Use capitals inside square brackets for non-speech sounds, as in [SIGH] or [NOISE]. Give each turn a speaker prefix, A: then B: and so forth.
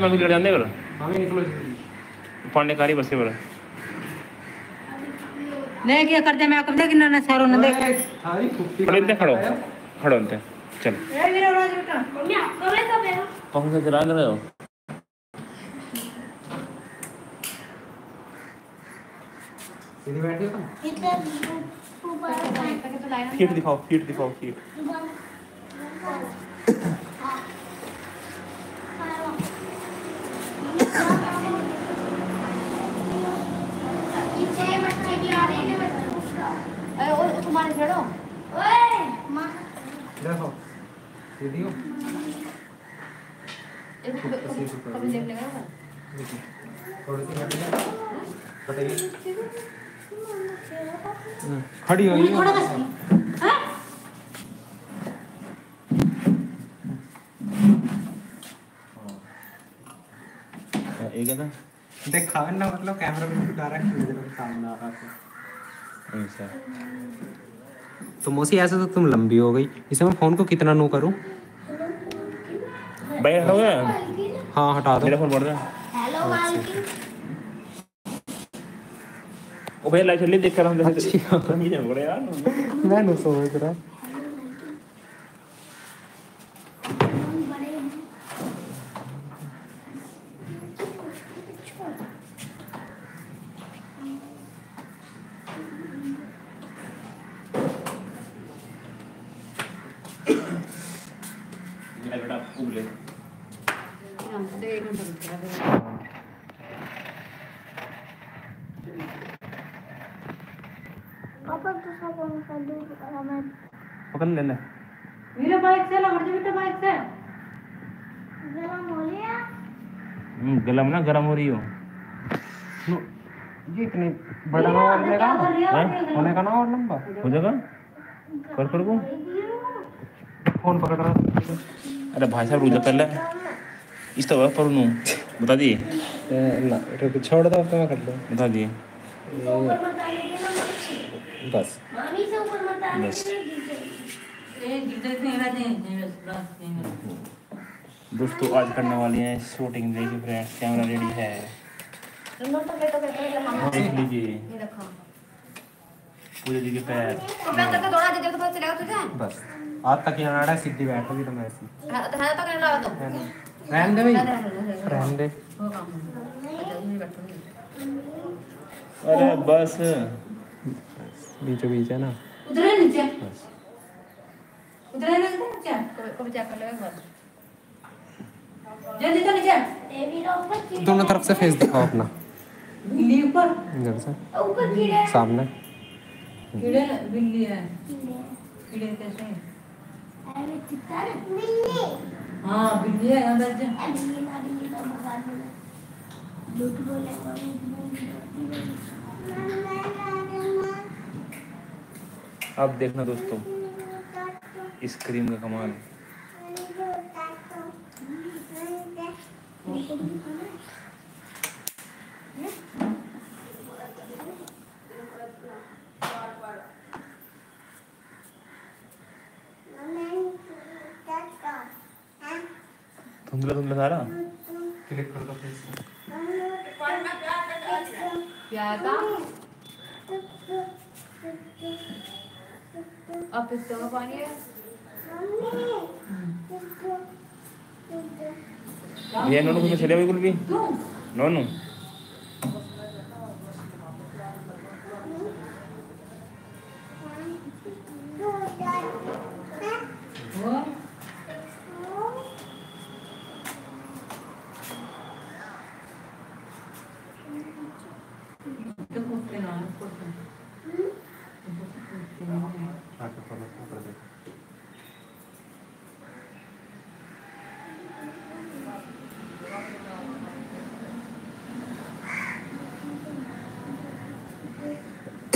A: මම කියලා යන්නේ බර පන්නේ
B: කාරි බස්සේ
A: බර ले गया कर
C: दे मैं कब देख ना सारो ना देख। खड़ो इतने
B: खड़ो। खड़ो
A: इतने चलो। ए मेरा रोज बेटा
C: मम्मी आपको ले तो
A: मेरा कौन से चला रहे
B: हो? इधर बैठ जाओ।
A: इधर ऊपर। तो लाइन फीट दिखाओ फीट
C: दिखाओ फीट
B: देखो सीधी हो
C: कभी देख लेगा
B: थोड़ी सी बताइए। खड़ी हो।
C: थोड़ा बस हाँ?
A: एक है ना?
B: देखा ना मतलब कैमरा में डायरेक्ट सामने आ रहा था
A: ऐसा
B: तो मौसी ऐसे तो तुम लंबी हो गई। इसे मैं फ़ोन को कितना नो करूँ?
A: भाई हो गया
B: हाँ हटा दो।
A: मेरा फ़ोन बढ़ रहा है ओ भाई लाइट चली देख कर हम जैसे [LAUGHS] नहीं जान पड़े यार।
B: मैं नहीं सोच रहा।
A: उगले पकड़ लेना
C: मेरे बाइक से लग बेटा बाइक से
A: हम्म, गला में ना गर्म हो रही हो
B: नो, ये इतनी बड़ा ना और मेरा
A: हैं?
B: होने का ना और लंबा
A: हो जाएगा कर कर को
B: फ़ोन पकड़ रहा था
A: अरे भाई साहब रुक जा पहले। इस तो पर नू बता दिए।
B: ना रुक छोड़ दो तो मैं कर लूँ।
A: बता दिए।
B: बस।
A: बस। दोस्तों आज करने वाले हैं शूटिंग देखिए फ्रेंड्स कैमरा रेडी है। देख लीजिए। पूजा जी के पैर।
B: बस। आज तक यहाँ आड़ा सीधी बैठोगी तो मैं ऐसी। रहने दे। भाई। रहने दे
A: अरे बस।
B: बीचों बीच है ना।
C: उधर है नीचे उधर है ना क्या नीचे जल्दी तो नीचे
B: दोनों तरफ़ से फेस दिखाओ अपना।
C: बिल्ली ऊपर।
B: इधर से। सामने।
C: कीड़े बिल्ली है। कीड़े कैसे हैं? हाँ बिल्ली है यहाँ बैठ। जा
A: अब देखना दोस्तों इस क्रीम का कमाल धुंधला धुंधला सारा
B: क्लिक कर दो
C: अब इस जगह पानी है
A: ये नोनू को चले बिल्कुल भी नोनू
C: वो तो कुत्ते ना कुत्ते
B: आके फॉलो कर दो
A: ईरान से